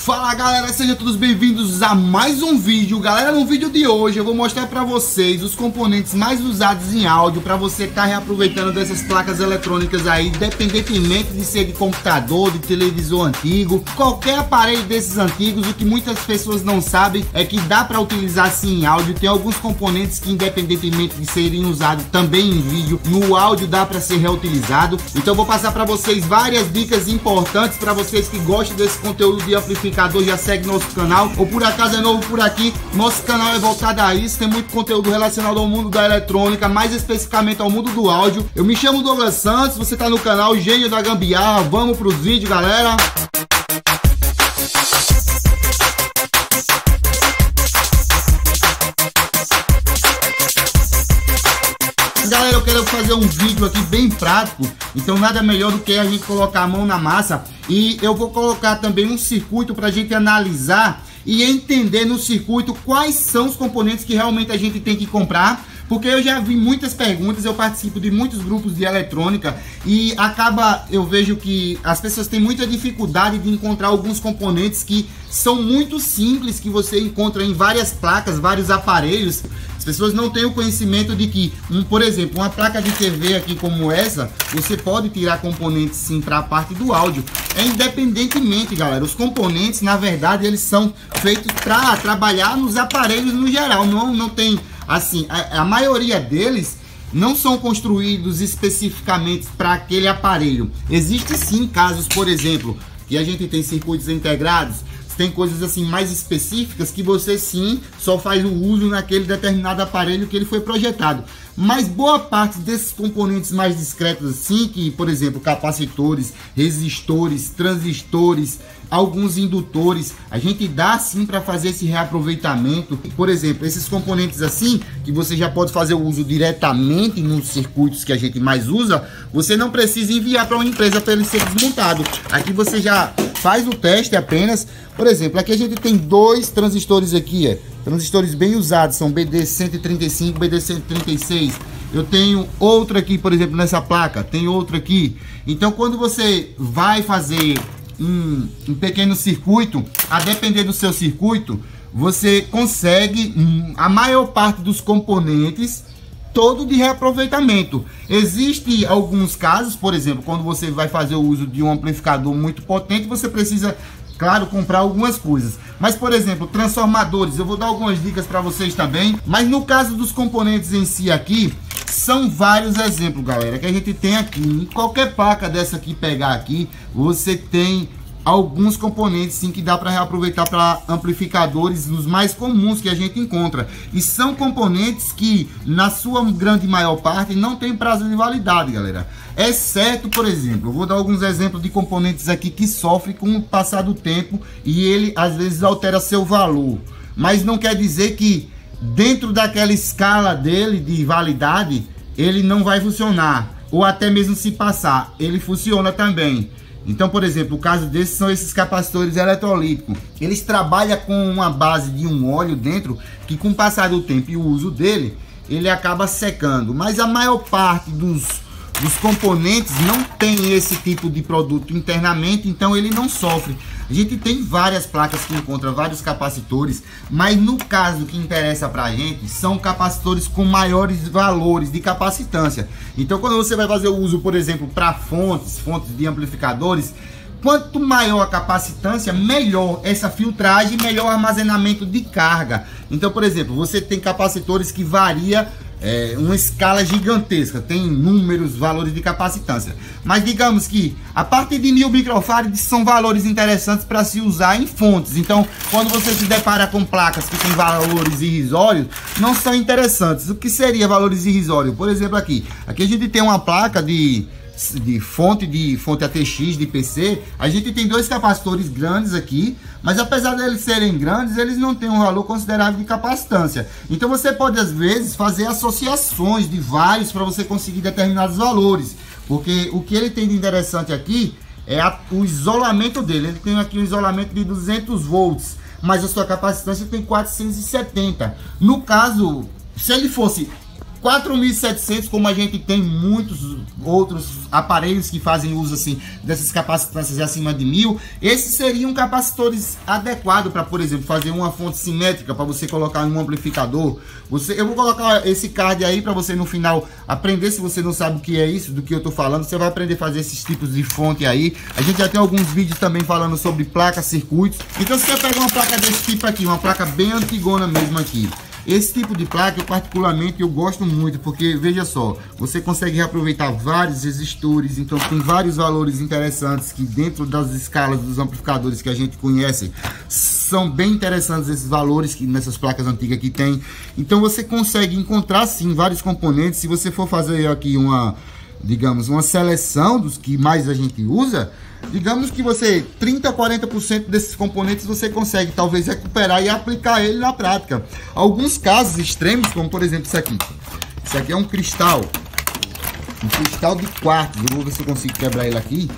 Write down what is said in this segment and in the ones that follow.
Fala galera, sejam todos bem-vindos a mais um vídeo. Galera, no vídeo de hoje eu vou mostrar pra vocês os componentes mais usados em áudio Pra você estar tá reaproveitando dessas placas eletrônicas aí Independentemente de ser de computador, de televisor antigo Qualquer aparelho desses antigos, o que muitas pessoas não sabem É que dá pra utilizar assim em áudio. Tem alguns componentes que independentemente de serem usados também em vídeo No áudio dá pra ser reutilizado. Então eu vou passar pra vocês várias dicas importantes Pra vocês que gostam desse conteúdo de amplificador notificador, já segue nosso canal. Ou por acaso é novo por aqui, nosso canal é voltado a isso. Tem muito conteúdo relacionado ao mundo da eletrônica, mais especificamente ao mundo do áudio. Eu me chamo Douglas Santos, você está no canal Gênio da Gambiarra. Vamos para os vídeos, galera. Fazer um vídeo aqui bem prático, então nada melhor do que a gente colocar a mão na massa. E eu vou colocar também um circuito para a gente analisar e entender no circuito quais são os componentes que realmente a gente tem que comprar porque eu já vi muitas perguntas, eu participo de muitos grupos de eletrônica e acaba, eu vejo que as pessoas têm muita dificuldade de encontrar alguns componentes que são muito simples, que você encontra em várias placas, vários aparelhos. As pessoas não têm o conhecimento de que, um, por exemplo, uma placa de TV aqui como essa, você pode tirar componentes sim para a parte do áudio. É independentemente, galera. Os componentes, na verdade, eles são feitos para trabalhar nos aparelhos no geral. Não, não tem Assim, a, a maioria deles não são construídos especificamente para aquele aparelho. Existem sim casos, por exemplo, que a gente tem circuitos integrados, tem coisas assim mais específicas que você sim só faz o uso naquele determinado aparelho que ele foi projetado. Mas boa parte desses componentes mais discretos assim, que por exemplo capacitores, resistores, transistores, alguns indutores, a gente dá sim para fazer esse reaproveitamento. Por exemplo, esses componentes assim, que você já pode fazer o uso diretamente nos circuitos que a gente mais usa, você não precisa enviar para uma empresa para ele ser desmontado. Aqui você já faz o teste apenas. Por exemplo, aqui a gente tem dois transistores aqui, é, transistores bem usados, são BD135, BD136. Eu tenho outro aqui, por exemplo, nessa placa, tem outro aqui. Então, quando você vai fazer um, um pequeno circuito, a depender do seu circuito, você consegue hum, a maior parte dos componentes todo de reaproveitamento. Existem alguns casos, por exemplo, quando você vai fazer o uso de um amplificador muito potente, você precisa, claro, comprar algumas coisas. Mas, por exemplo, transformadores, eu vou dar algumas dicas para vocês também. Mas no caso dos componentes em si aqui, são vários exemplos, galera, que a gente tem aqui. Em qualquer placa dessa aqui pegar aqui, você tem alguns componentes sim que dá para reaproveitar para amplificadores os mais comuns que a gente encontra. E são componentes que na sua grande maior parte não tem prazo de validade galera. Exceto por exemplo vou dar alguns exemplos de componentes aqui que sofrem com o passar do tempo e ele às vezes altera seu valor. Mas não quer dizer que dentro daquela escala dele de validade ele não vai funcionar ou até mesmo se passar. Ele funciona também então, por exemplo, o caso desses são esses capacitores eletrolíticos. Eles trabalham com uma base de um óleo dentro que com o passar do tempo e o uso dele, ele acaba secando. Mas a maior parte dos os componentes não tem esse tipo de produto internamente, então ele não sofre. A gente tem várias placas que encontram vários capacitores, mas no caso que interessa para a gente, são capacitores com maiores valores de capacitância. Então quando você vai fazer o uso, por exemplo, para fontes, fontes de amplificadores, quanto maior a capacitância, melhor essa filtragem, melhor armazenamento de carga. Então, por exemplo, você tem capacitores que varia é, uma escala gigantesca, tem números, valores de capacitância. Mas digamos que a partir de mil microfarads são valores interessantes para se usar em fontes. Então, quando você se depara com placas que têm valores irrisórios, não são interessantes. O que seria valores irrisórios? Por exemplo, aqui, aqui a gente tem uma placa de de fonte de fonte ATX de PC, a gente tem dois capacitores grandes aqui, mas apesar deles serem grandes, eles não têm um valor considerável de capacitância. Então você pode às vezes fazer associações de vários para você conseguir determinados valores, porque o que ele tem de interessante aqui é a, o isolamento dele. Ele tem aqui um isolamento de 200 volts, mas a sua capacitância tem 470. No caso, se ele fosse 4700, como a gente tem muitos outros aparelhos que fazem uso assim dessas capacitâncias acima de mil, esses seriam capacitores adequados para, por exemplo, fazer uma fonte simétrica para você colocar em um amplificador. Você, eu vou colocar esse card aí para você no final aprender, se você não sabe o que é isso, do que eu estou falando, você vai aprender a fazer esses tipos de fonte aí. A gente já tem alguns vídeos também falando sobre placas, circuitos. Então você pega uma placa desse tipo aqui, uma placa bem antigona mesmo aqui. Esse tipo de placa, eu particularmente, eu gosto muito, porque, veja só, você consegue reaproveitar vários resistores, então tem vários valores interessantes que dentro das escalas dos amplificadores que a gente conhece, são bem interessantes esses valores que nessas placas antigas que tem. Então você consegue encontrar, sim, vários componentes. Se você for fazer aqui uma, digamos, uma seleção dos que mais a gente usa, digamos que você 30 40% desses componentes você consegue talvez recuperar e aplicar ele na prática. Alguns casos extremos, como por exemplo isso aqui. Isso aqui é um cristal. Um cristal de quartzo. Eu vou ver se eu consigo quebrar ele aqui.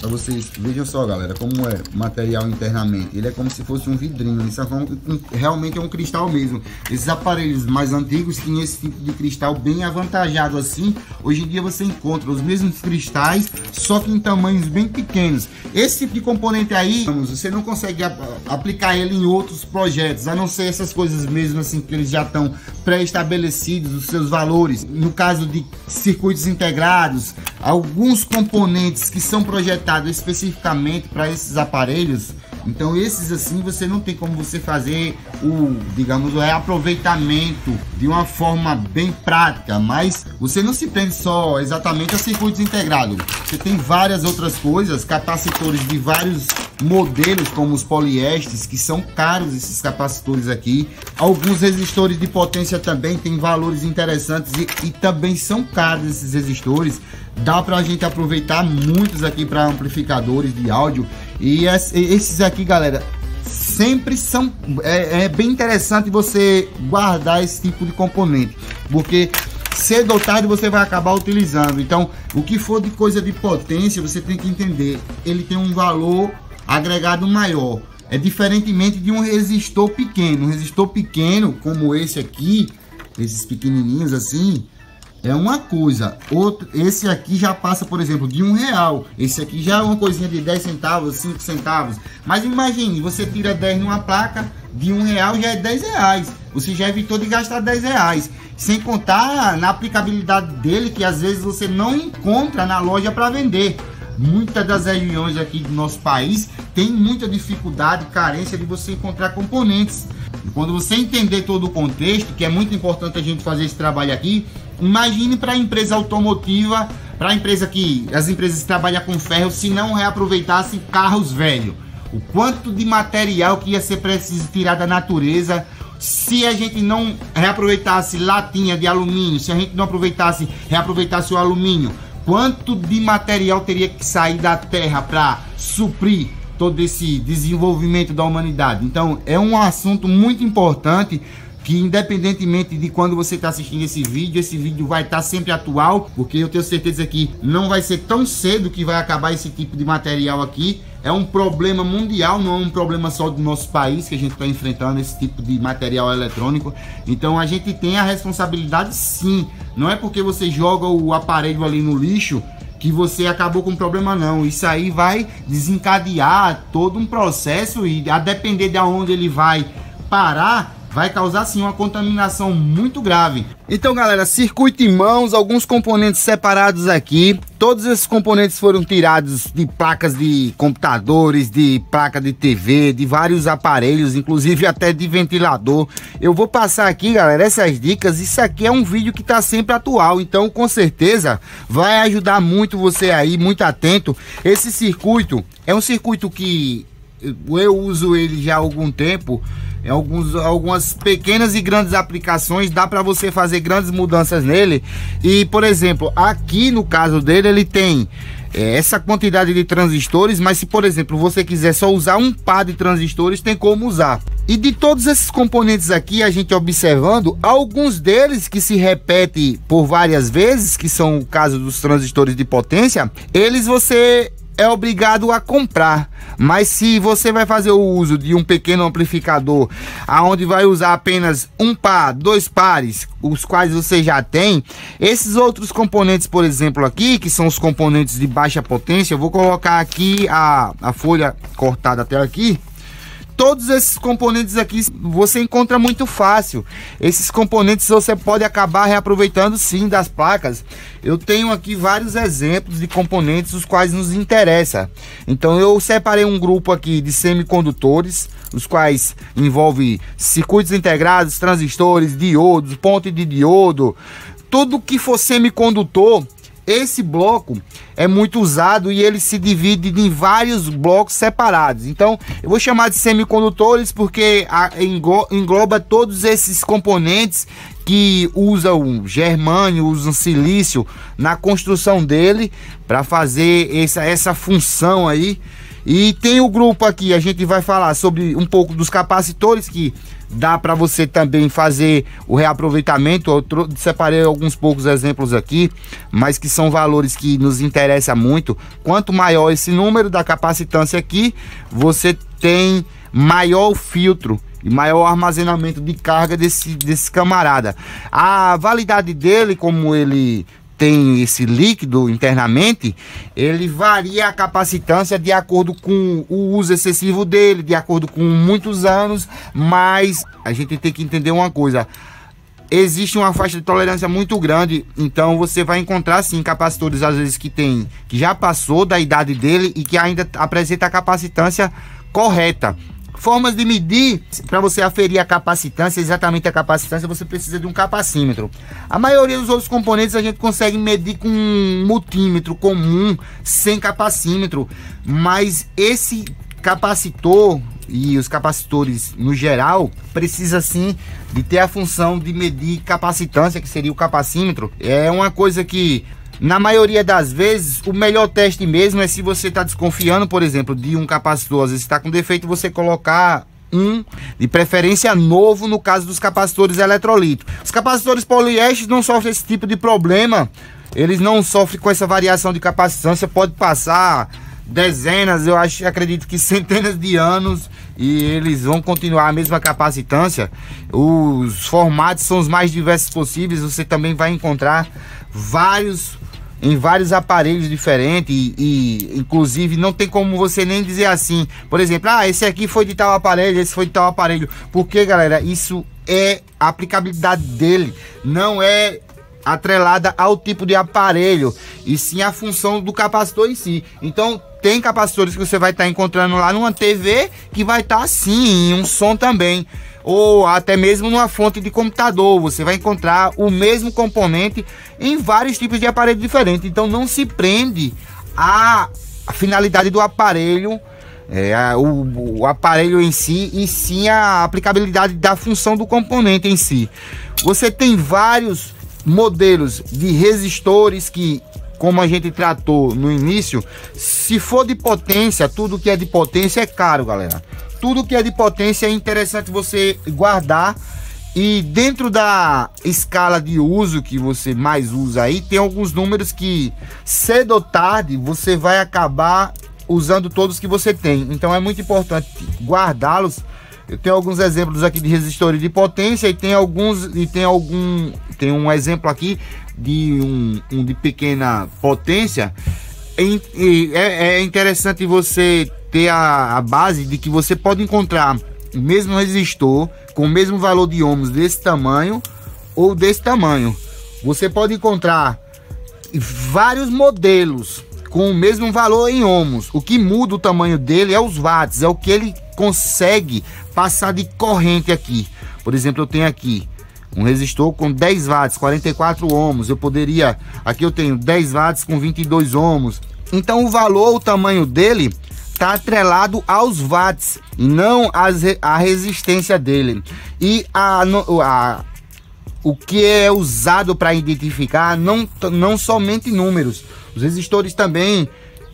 Para vocês vejam só, galera, como é material internamente. Ele é como se fosse um vidrinho. Isso é realmente é um cristal mesmo. Esses aparelhos mais antigos tinham esse tipo de cristal bem avantajado assim. Hoje em dia você encontra os mesmos cristais, só que em tamanhos bem pequenos. Esse tipo de componente aí, você não consegue aplicar ele em outros projetos, a não ser essas coisas mesmo assim que eles já estão pré-estabelecidos, os seus valores. No caso de circuitos integrados, alguns componentes que são projetados especificamente para esses aparelhos. Então esses assim você não tem como você fazer o, digamos, o reaproveitamento de uma forma bem prática, mas você não se prende só exatamente a circuitos integrados. Você tem várias outras coisas, capacitores de vários modelos como os poliestes, que são caros esses capacitores aqui. Alguns resistores de potência também têm valores interessantes e, e também são caros esses resistores. Dá para a gente aproveitar muitos aqui para amplificadores de áudio. E esses aqui galera sempre são é, é, bem interessante você guardar esse tipo de componente porque cedo ou tarde você vai acabar utilizando. Então o que for de coisa de potência você tem que entender ele tem um valor agregado maior é diferentemente de um resistor pequeno um resistor pequeno como esse aqui esses pequenininhos assim é uma coisa. Outro, esse aqui já passa, por exemplo, de um real. Esse aqui já é uma coisinha de 10 centavos, 5 centavos. Mas imagine, você tira 10 numa placa, de um real já é 10 reais. Você já evitou de gastar 10 reais. Sem contar na aplicabilidade dele, que às vezes você não encontra na loja para vender. Muitas das regiões aqui do nosso país tem muita dificuldade, carência de você encontrar componentes. Quando você entender todo o contexto, que é muito importante a gente fazer esse trabalho aqui, Imagine para a empresa automotiva, para a empresa que as empresas que trabalham com ferro, se não reaproveitassem carros velhos. O quanto de material que ia ser preciso tirar da natureza se a gente não reaproveitasse latinha de alumínio, se a gente não aproveitasse, reaproveitasse o alumínio, quanto de material teria que sair da terra para suprir todo esse desenvolvimento da humanidade? Então, é um assunto muito importante que independentemente de quando você está assistindo esse vídeo, esse vídeo vai estar tá sempre atual, porque eu tenho certeza que não vai ser tão cedo que vai acabar esse tipo de material aqui. É um problema mundial, não é um problema só do nosso país que a gente está enfrentando esse tipo de material eletrônico. Então a gente tem a responsabilidade sim. Não é porque você joga o aparelho ali no lixo que você acabou com o problema não. Isso aí vai desencadear todo um processo e a depender de onde ele vai parar, vai causar sim uma contaminação muito grave. Então galera, circuito em mãos, alguns componentes separados aqui. Todos esses componentes foram tirados de placas de computadores, de placa de TV, de vários aparelhos, inclusive até de ventilador. Eu vou passar aqui, galera, essas dicas. Isso aqui é um vídeo que está sempre atual, então com certeza vai ajudar muito você aí, muito atento. Esse circuito é um circuito que eu uso ele já há algum tempo em alguns, algumas pequenas e grandes aplicações dá para você fazer grandes mudanças nele. E por exemplo aqui no caso dele ele tem é, essa quantidade de transistores mas se por exemplo você quiser só usar um par de transistores tem como usar. E de todos esses componentes aqui a gente observando alguns deles que se repetem por várias vezes que são o caso dos transistores de potência eles você é obrigado a comprar. Mas se você vai fazer o uso de um pequeno amplificador, aonde vai usar apenas um par, dois pares, os quais você já tem, esses outros componentes, por exemplo, aqui, que são os componentes de baixa potência, eu vou colocar aqui a, a folha cortada até aqui todos esses componentes aqui você encontra muito fácil. Esses componentes você pode acabar reaproveitando sim das placas. Eu tenho aqui vários exemplos de componentes os quais nos interessa. Então eu separei um grupo aqui de semicondutores, os quais envolve circuitos integrados, transistores, diodos, ponte de diodo, tudo que for semicondutor esse bloco é muito usado e ele se divide em vários blocos separados. Então, eu vou chamar de semicondutores porque engloba todos esses componentes que usam germânio, usam silício na construção dele para fazer essa, essa função aí. E tem o grupo aqui, a gente vai falar sobre um pouco dos capacitores que dá para você também fazer o reaproveitamento. Eu separei alguns poucos exemplos aqui, mas que são valores que nos interessa muito. Quanto maior esse número da capacitância aqui, você tem maior filtro e maior armazenamento de carga desse, desse camarada. A validade dele, como ele tem esse líquido internamente, ele varia a capacitância de acordo com o uso excessivo dele, de acordo com muitos anos, mas a gente tem que entender uma coisa. Existe uma faixa de tolerância muito grande, então você vai encontrar sim capacitores às vezes que tem que já passou da idade dele e que ainda apresenta a capacitância correta. Formas de medir para você aferir a capacitância, exatamente a capacitância, você precisa de um capacímetro. A maioria dos outros componentes a gente consegue medir com um multímetro comum, sem capacímetro, mas esse capacitor e os capacitores no geral precisa sim de ter a função de medir capacitância, que seria o capacímetro. É uma coisa que na maioria das vezes, o melhor teste mesmo é se você está desconfiando, por exemplo, de um capacitor, às vezes está com defeito, você colocar um, de preferência novo, no caso dos capacitores eletrolíticos. Os capacitores poliésteres não sofrem esse tipo de problema, eles não sofrem com essa variação de capacitância, pode passar dezenas, eu acho, acredito que centenas de anos e eles vão continuar a mesma capacitância. Os formatos são os mais diversos possíveis, você também vai encontrar vários em vários aparelhos diferentes e, e, inclusive não tem como você nem dizer assim, por exemplo, ah, esse aqui foi de tal aparelho, esse foi de tal aparelho. Porque, galera, isso é a aplicabilidade dele, não é atrelada ao tipo de aparelho e sim a função do capacitor em si. Então, tem capacitores que você vai estar tá encontrando lá numa TV que vai estar tá assim, um som também ou até mesmo numa fonte de computador. Você vai encontrar o mesmo componente em vários tipos de aparelho diferentes. Então não se prende à finalidade do aparelho, é, o, o aparelho em si, e sim a aplicabilidade da função do componente em si. Você tem vários modelos de resistores que como a gente tratou no início, se for de potência, tudo que é de potência é caro, galera tudo que é de potência é interessante você guardar e dentro da escala de uso que você mais usa aí, tem alguns números que cedo ou tarde você vai acabar usando todos que você tem. Então é muito importante guardá-los. Eu tenho alguns exemplos aqui de resistores de potência e tem alguns e tem algum tem um exemplo aqui de um, um de pequena potência. É, é interessante você ter a, a base de que você pode encontrar o mesmo resistor com o mesmo valor de ohms desse tamanho ou desse tamanho. Você pode encontrar vários modelos com o mesmo valor em ohms. O que muda o tamanho dele é os watts, é o que ele consegue passar de corrente aqui. Por exemplo, eu tenho aqui um resistor com 10 watts, 44 ohms. Eu poderia, aqui eu tenho 10 watts com 22 ohms. Então o valor, o tamanho dele está atrelado aos watts e não as, a resistência dele. E a, a, o que é usado para identificar não, não somente números. Os resistores também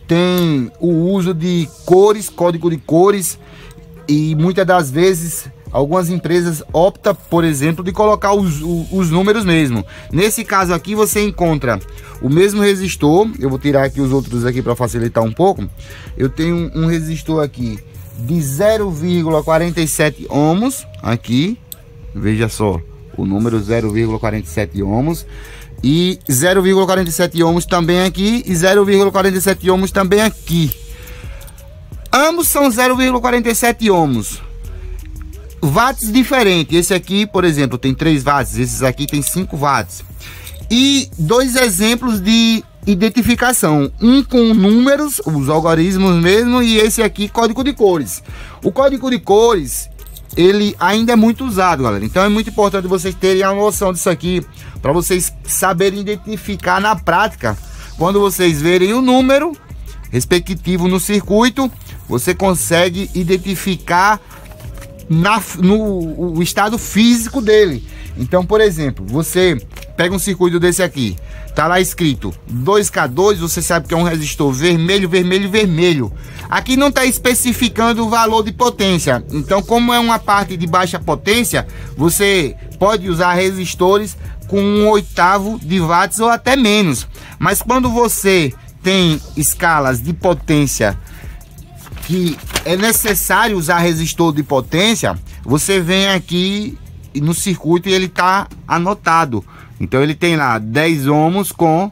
têm o uso de cores, código de cores, e muitas das vezes algumas empresas optam, por exemplo, de colocar os, os, números mesmo. Nesse caso aqui você encontra o mesmo resistor, eu vou tirar aqui os outros aqui para facilitar um pouco. Eu tenho um resistor aqui de 0,47 ohms aqui, veja só, o número 0,47 ohms e 0,47 ohms também aqui e 0,47 ohms também aqui. Ambos são 0,47 ohms. Watts diferentes. Esse aqui, por exemplo, tem 3 watts. Esses aqui tem 5 watts. E dois exemplos de identificação. Um com números, os algoritmos mesmo, e esse aqui código de cores. O código de cores, ele ainda é muito usado, galera. Então é muito importante vocês terem a noção disso aqui, para vocês saberem identificar na prática. Quando vocês verem o número respectivo no circuito, você consegue identificar na, no estado físico dele. Então, por exemplo, você pega um circuito desse aqui, tá lá escrito 2K2, você sabe que é um resistor vermelho, vermelho, vermelho. Aqui não está especificando o valor de potência. Então, como é uma parte de baixa potência, você pode usar resistores com um oitavo de watts ou até menos. Mas quando você tem escalas de potência que é necessário usar resistor de potência, você vem aqui no circuito e ele está anotado. Então ele tem lá 10 ohms com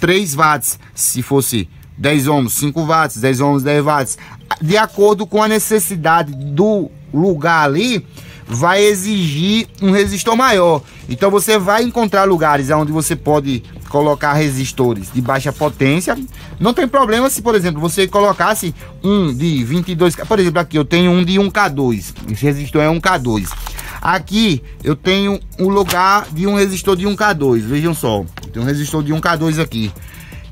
3 watts. Se fosse 10 ohms, 5 watts, 10 ohms, 10 watts. De acordo com a necessidade do lugar ali, vai exigir um resistor maior. Então você vai encontrar lugares onde você pode colocar resistores de baixa potência. Não tem problema se, por exemplo, você colocasse um de 22, por exemplo, aqui eu tenho um de 1K2. Esse resistor é 1K2. Aqui eu tenho um lugar de um resistor de 1K2. Vejam só, tem um resistor de 1K2 aqui.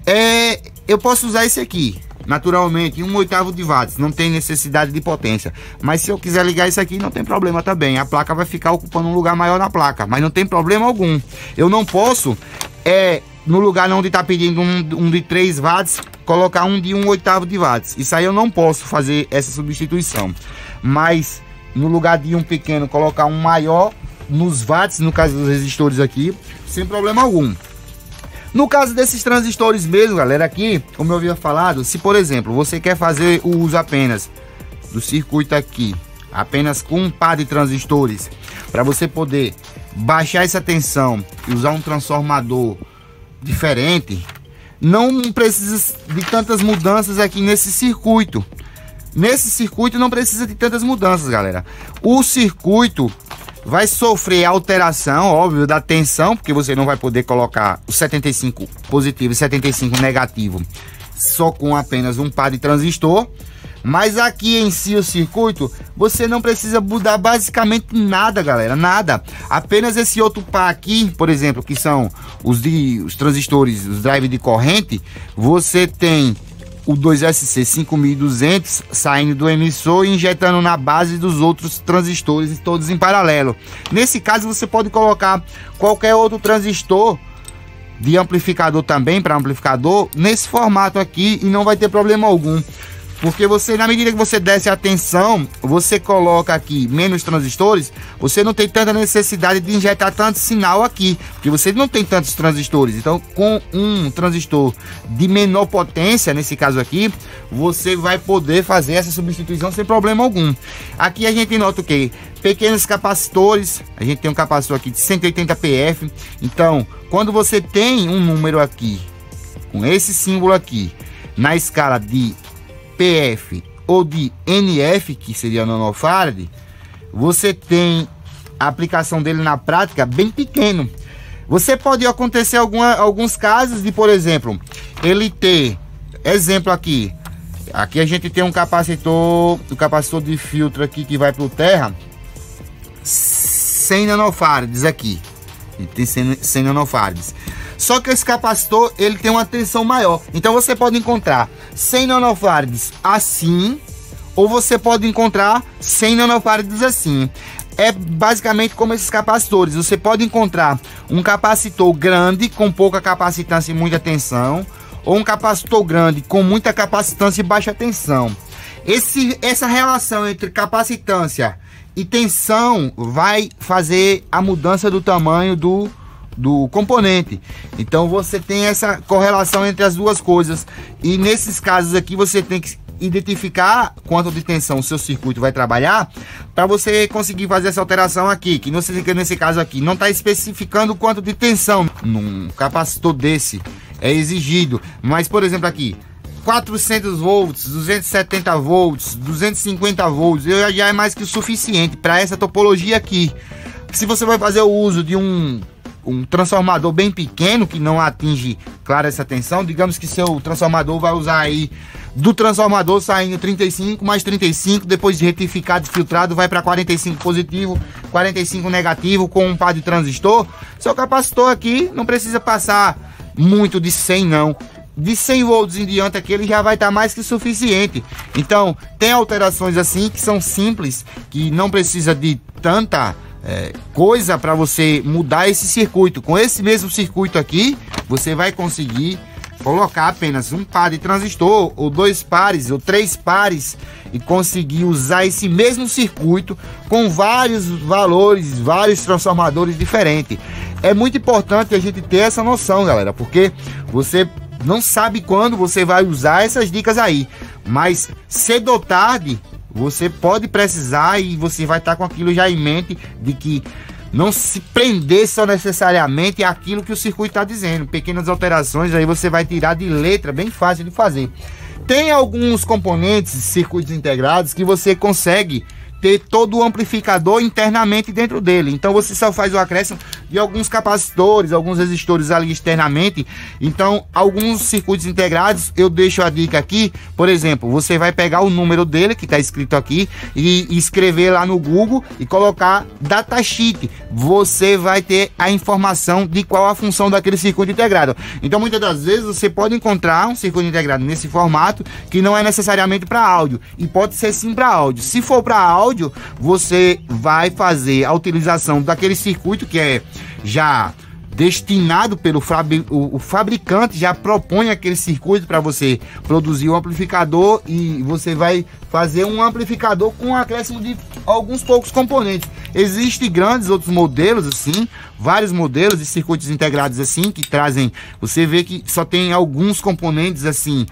É, eu posso usar esse aqui naturalmente, um oitavo de watts, não tem necessidade de potência. Mas se eu quiser ligar isso aqui, não tem problema também. A placa vai ficar ocupando um lugar maior na placa, mas não tem problema algum. Eu não posso, é, no lugar onde está pedindo um, um, de 3 watts, colocar um de um oitavo de watts. Isso aí eu não posso fazer essa substituição. Mas no lugar de um pequeno, colocar um maior nos watts, no caso dos resistores aqui, sem problema algum. No caso desses transistores mesmo, galera, aqui, como eu havia falado, se por exemplo, você quer fazer o uso apenas do circuito aqui, apenas com um par de transistores, para você poder baixar essa tensão e usar um transformador diferente, não precisa de tantas mudanças aqui nesse circuito. Nesse circuito não precisa de tantas mudanças, galera. O circuito vai sofrer alteração, óbvio, da tensão, porque você não vai poder colocar o 75 positivo e 75 negativo só com apenas um par de transistor. Mas aqui em si o circuito, você não precisa mudar basicamente nada, galera, nada. Apenas esse outro par aqui, por exemplo, que são os, de, os transistores, os drive de corrente, você tem o 2SC 5200 saindo do emissor e injetando na base dos outros transistores, todos em paralelo. Nesse caso, você pode colocar qualquer outro transistor de amplificador também para amplificador nesse formato aqui e não vai ter problema algum. Porque você, na medida que você desce a tensão, você coloca aqui menos transistores, você não tem tanta necessidade de injetar tanto sinal aqui, porque você não tem tantos transistores. Então, com um transistor de menor potência, nesse caso aqui, você vai poder fazer essa substituição sem problema algum. Aqui a gente nota o que? Pequenos capacitores, a gente tem um capacitor aqui de 180 PF. Então, quando você tem um número aqui, com esse símbolo aqui, na escala de PF ou de NF, que seria nanofarad, você tem a aplicação dele na prática bem pequeno. Você pode acontecer alguma, alguns casos de, por exemplo, ele ter, exemplo aqui, aqui a gente tem um capacitor, o um capacitor de filtro aqui que vai para o terra, 100 nanofarads aqui, ele tem 100, 100 nanofarads. Só que esse capacitor ele tem uma tensão maior. Então você pode encontrar 100 nanofarads assim, ou você pode encontrar 100 nanofarads assim. É basicamente como esses capacitores. Você pode encontrar um capacitor grande com pouca capacitância e muita tensão, ou um capacitor grande com muita capacitância e baixa tensão. Esse, essa relação entre capacitância e tensão vai fazer a mudança do tamanho do, do componente. Então você tem essa correlação entre as duas coisas. E nesses casos aqui você tem que identificar quanto de tensão o seu circuito vai trabalhar para você conseguir fazer essa alteração aqui, que nesse caso aqui não está especificando quanto de tensão num capacitor desse é exigido. Mas, por exemplo, aqui, 400 volts, 270 volts, 250 volts, eu já é mais que o suficiente para essa topologia aqui. Se você vai fazer o uso de um um transformador bem pequeno que não atinge, claro, essa tensão, digamos que seu transformador vai usar aí do transformador saindo 35 mais 35, depois de retificado e filtrado, vai para 45 positivo, 45 negativo com um par de transistor. Seu capacitor aqui não precisa passar muito de 100 não. De 100 volts em diante aqui ele já vai estar tá mais que suficiente. Então, tem alterações assim que são simples, que não precisa de tanta é, coisa para você mudar esse circuito. Com esse mesmo circuito aqui, você vai conseguir colocar apenas um par de transistor, ou dois pares, ou três pares, e conseguir usar esse mesmo circuito com vários valores, vários transformadores diferentes. É muito importante a gente ter essa noção, galera, porque você não sabe quando você vai usar essas dicas aí, mas cedo ou tarde você pode precisar e você vai estar com aquilo já em mente de que não se prender só necessariamente aquilo que o circuito está dizendo. Pequenas alterações aí você vai tirar de letra, bem fácil de fazer. Tem alguns componentes, circuitos integrados que você consegue ter todo o amplificador internamente dentro dele. Então você só faz o acréscimo de alguns capacitores, alguns resistores ali externamente. Então, alguns circuitos integrados, eu deixo a dica aqui. Por exemplo, você vai pegar o número dele que está escrito aqui e escrever lá no Google e colocar datasheet. Você vai ter a informação de qual a função daquele circuito integrado. Então, muitas das vezes você pode encontrar um circuito integrado nesse formato que não é necessariamente para áudio e pode ser sim para áudio. Se for para áudio áudio, você vai fazer a utilização daquele circuito que é já destinado pelo o, fabricante já propõe aquele circuito para você produzir um amplificador e você vai fazer um amplificador com acréscimo de alguns poucos componentes. Existem grandes outros modelos assim, vários modelos de circuitos integrados assim que trazem, você vê que só tem alguns componentes assim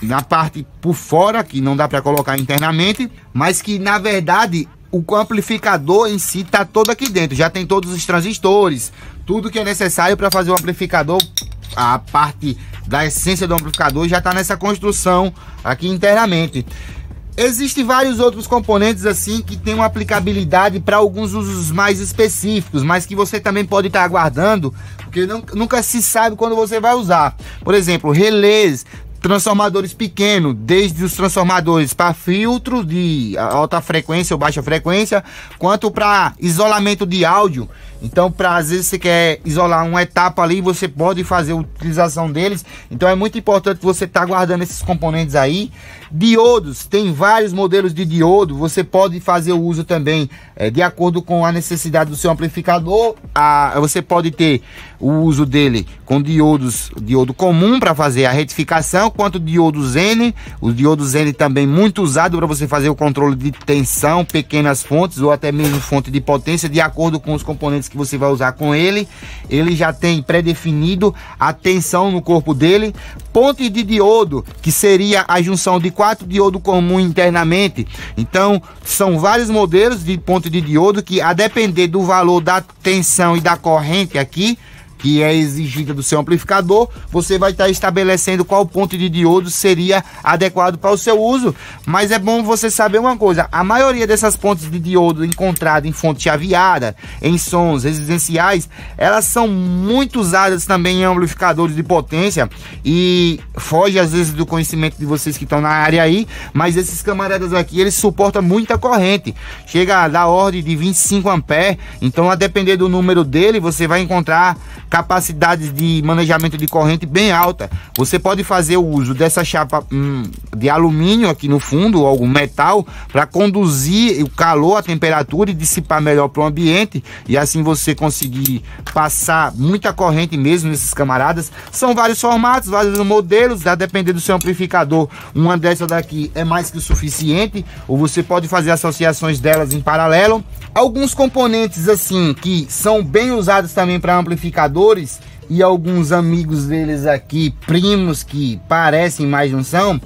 na parte por fora, que não dá para colocar internamente, mas que na verdade o amplificador em si está todo aqui dentro. Já tem todos os transistores, tudo que é necessário para fazer o amplificador. A parte da essência do amplificador já está nessa construção aqui internamente. Existem vários outros componentes assim que tem uma aplicabilidade para alguns usos mais específicos, mas que você também pode estar tá aguardando, porque não, nunca se sabe quando você vai usar. Por exemplo, relés transformadores pequenos, desde os transformadores para filtro de alta frequência ou baixa frequência, quanto para isolamento de áudio. Então, para às vezes você quer isolar uma etapa ali, você pode fazer a utilização deles. Então, é muito importante você estar tá guardando esses componentes aí. Diodos, tem vários modelos de diodo. Você pode fazer o uso também é, de acordo com a necessidade do seu amplificador. A, você pode ter o uso dele com diodos, diodo comum para fazer a retificação, quanto diodos N. Os diodos N também muito usado para você fazer o controle de tensão, pequenas fontes ou até mesmo fonte de potência, de acordo com os componentes que você vai usar com ele. Ele já tem pré-definido a tensão no corpo dele. Ponte de diodo, que seria a junção de quatro diodo comum internamente. Então, são vários modelos de ponte de diodo que, a depender do valor da tensão e da corrente aqui, que é exigida do seu amplificador, você vai estar estabelecendo qual ponto de diodo seria adequado para o seu uso. Mas é bom você saber uma coisa: a maioria dessas pontes de diodo encontradas em fonte chaveada, em sons residenciais, elas são muito usadas também em amplificadores de potência e foge às vezes do conhecimento de vocês que estão na área aí, mas esses camaradas aqui eles suportam muita corrente, chega da ordem de 25 amperes, então a depender do número dele você vai encontrar capacidade de manejamento de corrente bem alta. Você pode fazer o uso dessa chapa hum, de alumínio aqui no fundo, ou algum metal, para conduzir o calor, a temperatura e dissipar melhor para o ambiente e assim você conseguir passar muita corrente mesmo nesses camaradas. São vários formatos, vários modelos, a depender do seu amplificador. Uma dessa daqui é mais que o suficiente, ou você pode fazer associações delas em paralelo. Alguns componentes assim que são bem usados também para amplificadores e alguns amigos deles aqui, primos que parecem, mas não são.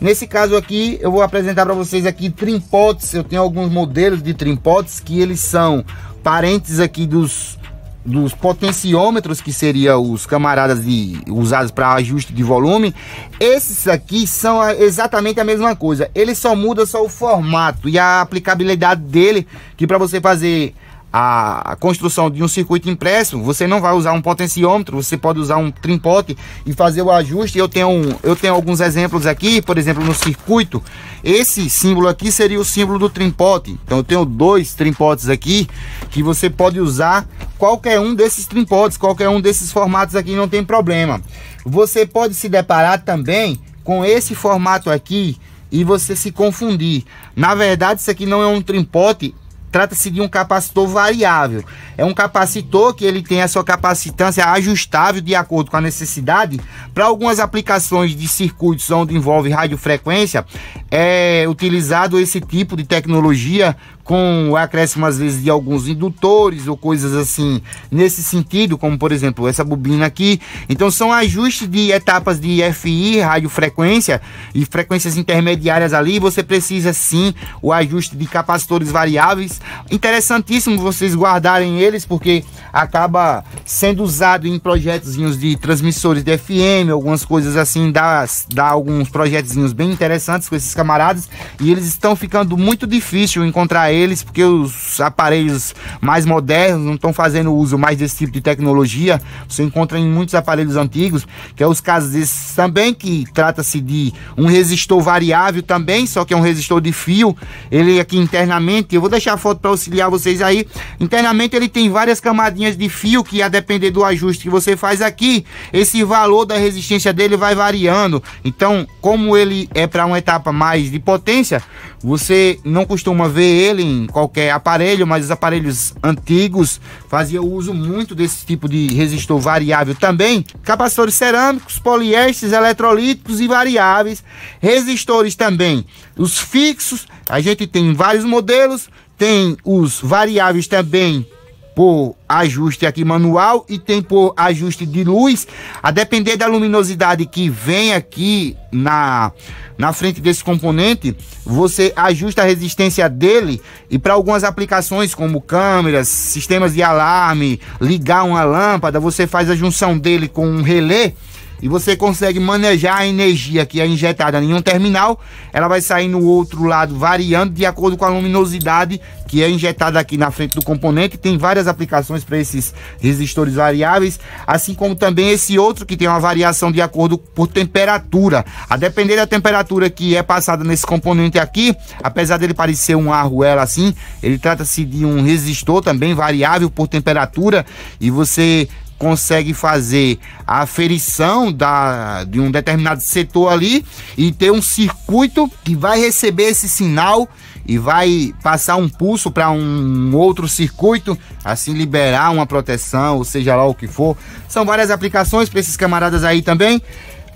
Nesse caso aqui, eu vou apresentar para vocês aqui trimpotes. Eu tenho alguns modelos de trimpotes que eles são parentes aqui dos dos potenciômetros, que seriam os camaradas de, usados para ajuste de volume, esses aqui são exatamente a mesma coisa. Ele só muda só o formato e a aplicabilidade dele, que para você fazer a, construção de um circuito impresso, você não vai usar um potenciômetro, você pode usar um trimpote e fazer o ajuste. Eu tenho, eu tenho alguns exemplos aqui, por exemplo, no circuito. Esse símbolo aqui seria o símbolo do trimpote. Então eu tenho dois trimpotes aqui que você pode usar qualquer um desses trimpotes, qualquer um desses formatos aqui não tem problema. Você pode se deparar também com esse formato aqui e você se confundir. Na verdade, isso aqui não é um trimpote, Trata-se de um capacitor variável. É um capacitor que ele tem a sua capacitância ajustável de acordo com a necessidade. Para algumas aplicações de circuitos onde envolve radiofrequência, é utilizado esse tipo de tecnologia com o acréscimo às vezes de alguns indutores ou coisas assim nesse sentido, como por exemplo essa bobina aqui. Então são ajustes de etapas de FI, radiofrequência e frequências intermediárias ali. Você precisa sim o ajuste de capacitores variáveis. Interessantíssimo vocês guardarem eles porque acaba sendo usado em projetos de transmissores de FM, algumas coisas assim, dá, dá alguns projetos bem interessantes com esses camaradas e eles estão ficando muito difícil encontrar eles, porque os aparelhos mais modernos não estão fazendo uso mais desse tipo de tecnologia. Você encontra em muitos aparelhos antigos, que é os casos desses também, que trata-se de um resistor variável também, só que é um resistor de fio. Ele aqui internamente, eu vou deixar a foto para auxiliar vocês aí. Internamente ele tem várias camadinhas de fio que a depender do ajuste que você faz aqui, esse valor da resistência dele vai variando. Então, como ele é para uma etapa mais de potência, você não costuma ver ele em qualquer aparelho, mas os aparelhos antigos faziam uso muito desse tipo de resistor variável também. Capacitores cerâmicos, poliésteres, eletrolíticos e variáveis. Resistores também. Os fixos, a gente tem vários modelos. Tem os variáveis também por ajuste aqui manual e tem por ajuste de luz. A depender da luminosidade que vem aqui na, na frente desse componente, você ajusta a resistência dele e para algumas aplicações como câmeras, sistemas de alarme, ligar uma lâmpada, você faz a junção dele com um relé e você consegue manejar a energia que é injetada em um terminal, ela vai sair no outro lado variando de acordo com a luminosidade que é injetada aqui na frente do componente. Tem várias aplicações para esses resistores variáveis, assim como também esse outro que tem uma variação de acordo por temperatura. A depender da temperatura que é passada nesse componente aqui, apesar dele parecer um arruela assim, ele trata-se de um resistor também variável por temperatura e você consegue fazer a aferição da, de um determinado setor ali e ter um circuito que vai receber esse sinal e vai passar um pulso para um outro circuito, assim liberar uma proteção, ou seja lá o que for. São várias aplicações para esses camaradas aí também.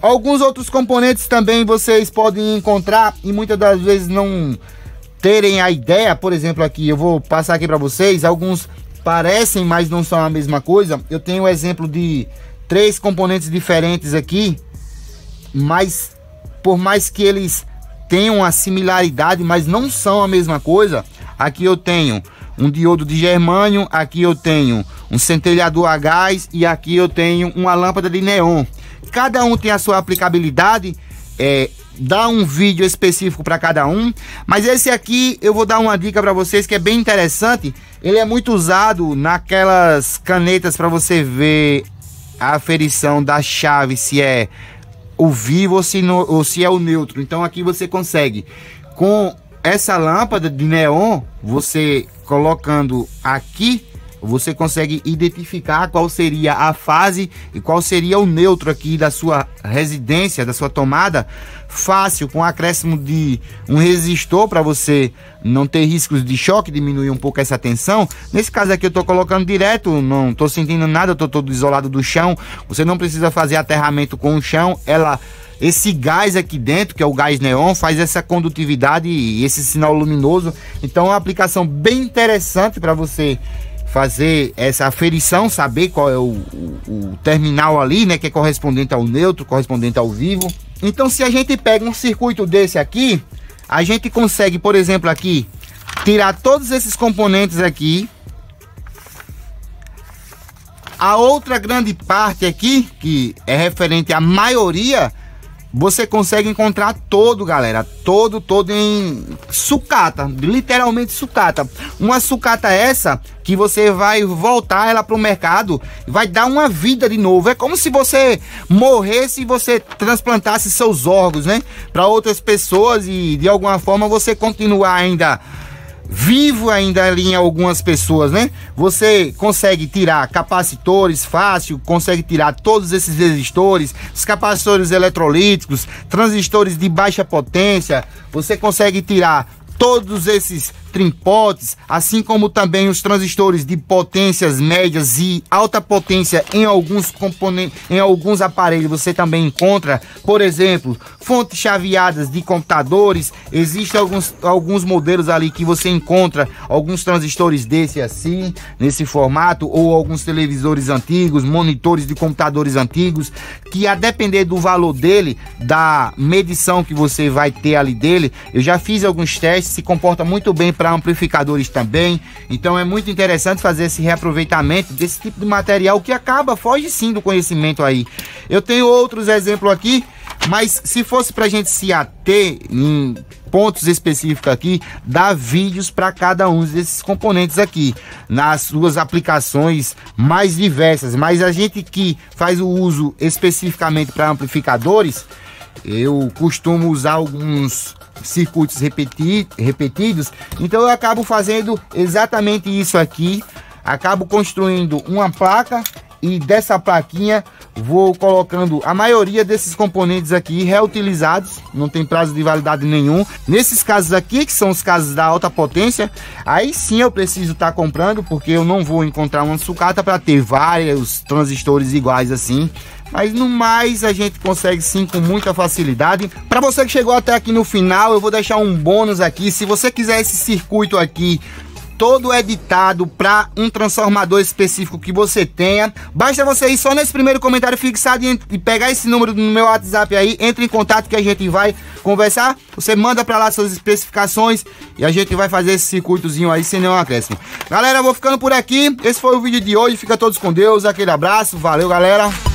Alguns outros componentes também vocês podem encontrar e muitas das vezes não terem a ideia, por exemplo, aqui eu vou passar aqui para vocês alguns parecem, mas não são a mesma coisa. Eu tenho um exemplo de três componentes diferentes aqui, mas por mais que eles tenham uma similaridade, mas não são a mesma coisa. Aqui eu tenho um diodo de germânio, aqui eu tenho um centelhador a gás e aqui eu tenho uma lâmpada de neon. Cada um tem a sua aplicabilidade. É, dá um vídeo específico para cada um, mas esse aqui eu vou dar uma dica para vocês que é bem interessante. Ele é muito usado naquelas canetas para você ver a aferição da chave se é o vivo ou se, no, ou se é o neutro. Então aqui você consegue com essa lâmpada de neon, você colocando aqui você consegue identificar qual seria a fase e qual seria o neutro aqui da sua residência, da sua tomada, fácil, com acréscimo de um resistor para você não ter riscos de choque, diminuir um pouco essa tensão. Nesse caso aqui eu estou colocando direto, não estou sentindo nada, estou todo isolado do chão. Você não precisa fazer aterramento com o chão, ela esse gás aqui dentro, que é o gás neon, faz essa condutividade e esse sinal luminoso. Então é uma aplicação bem interessante para você fazer essa aferição, saber qual é o, o, o, terminal ali, né, que é correspondente ao neutro, correspondente ao vivo. Então, se a gente pega um circuito desse aqui, a gente consegue, por exemplo, aqui, tirar todos esses componentes aqui. A outra grande parte aqui, que é referente à maioria, você consegue encontrar todo, galera, todo, todo em sucata, literalmente sucata. Uma sucata essa que você vai voltar ela para o mercado, vai dar uma vida de novo. É como se você morresse e você transplantasse seus órgãos, né, para outras pessoas e de alguma forma você continuar ainda vivo ainda ali em algumas pessoas, né? Você consegue tirar capacitores fácil, consegue tirar todos esses resistores, os capacitores eletrolíticos, transistores de baixa potência, você consegue tirar todos esses trimpotes, assim como também os transistores de potências médias e alta potência em alguns componentes, em alguns aparelhos você também encontra, por exemplo, fontes chaveadas de computadores, existem alguns, alguns modelos ali que você encontra alguns transistores desse assim, nesse formato, ou alguns televisores antigos, monitores de computadores antigos, que a depender do valor dele, da medição que você vai ter ali dele, eu já fiz alguns testes, se comporta muito bem para amplificadores também. Então é muito interessante fazer esse reaproveitamento desse tipo de material que acaba, foge sim do conhecimento aí. Eu tenho outros exemplos aqui, mas se fosse para a gente se ater em pontos específicos aqui, dá vídeos para cada um desses componentes aqui, nas suas aplicações mais diversas. Mas a gente que faz o uso especificamente para amplificadores, eu costumo usar alguns circuitos repeti repetidos, então eu acabo fazendo exatamente isso aqui, acabo construindo uma placa e dessa plaquinha vou colocando a maioria desses componentes aqui reutilizados, não tem prazo de validade nenhum. Nesses casos aqui, que são os casos da alta potência, aí sim eu preciso estar tá comprando, porque eu não vou encontrar uma sucata para ter vários transistores iguais assim. Mas no mais a gente consegue sim com muita facilidade. Para você que chegou até aqui no final, eu vou deixar um bônus aqui. Se você quiser esse circuito aqui todo editado para um transformador específico que você tenha. Basta você ir só nesse primeiro comentário fixado e pegar esse número no meu WhatsApp aí, entre em contato que a gente vai conversar. Você manda para lá suas especificações e a gente vai fazer esse circuitozinho aí sem nenhum acréscimo. Galera, vou ficando por aqui. Esse foi o vídeo de hoje. Fica todos com Deus. Aquele abraço. Valeu, galera.